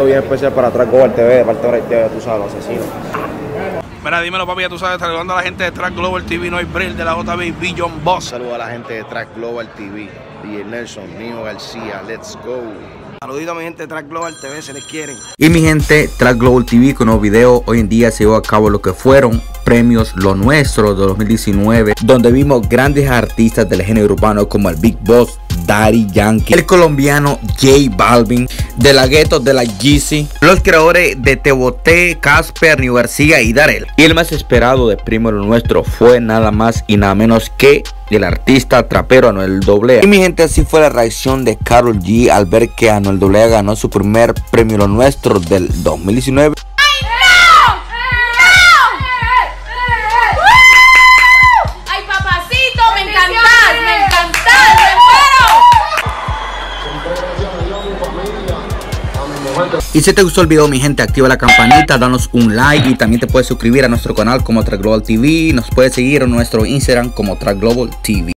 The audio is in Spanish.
saludito bien especial para Track Global TV, de parte de TV, tú sabes, los asesinos. Mira, dímelo papi, ya tú sabes, saludando a la gente de Track Global TV, no hay brill de la JB, John Boss. Saludos a la gente de Track Global TV, DJ Nelson, Nino García, let's go. Saludito a mi gente de Track Global TV, se les quieren. Y mi gente, Track Global TV con nuevo video. Hoy en día se llevó a cabo lo que fueron premios Lo Nuestro de 2019, donde vimos grandes artistas del género urbano como el Big Boss, Daddy Yankee, el colombiano J Balvin, de la Ghetto de la Yeezy, los creadores de Teboté, Casper, New García y Darel. Y el más esperado de Primo Nuestro fue nada más y nada menos que el artista trapero Anuel AA. Y mi gente, así fue la reacción de Carol G al ver que Anuel AA ganó su primer premio Nuestro del 2019. Y si te gustó el video mi gente activa la campanita, danos un like y también te puedes suscribir a nuestro canal como Track Global TV. Nos puedes seguir en nuestro Instagram como Track Global TV.